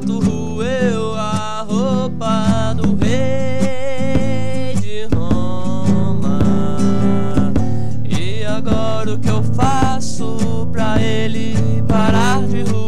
gato roeu a roupa do rei de Roma. E agora o que eu faço pra ele parar de roer?